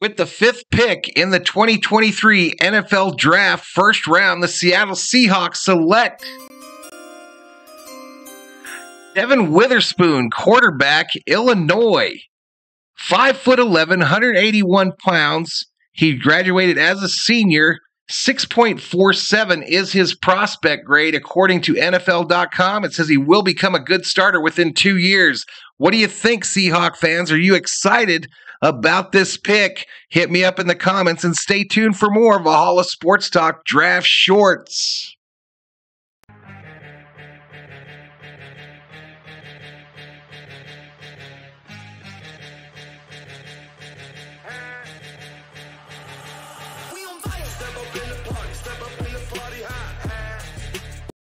With the fifth pick in the 2023 NFL Draft, first round, the Seattle Seahawks select Devon Witherspoon, cornerback, Illinois. 5 foot 11, 181 pounds. He graduated as a senior. 6.47 is his prospect grade according to NFL.com. It says he will become a good starter within two years. What do you think, Seahawk fans? Are you excited about this pick? Hit me up in the comments and stay tuned for more Valhalla Sports Talk Draft Shorts.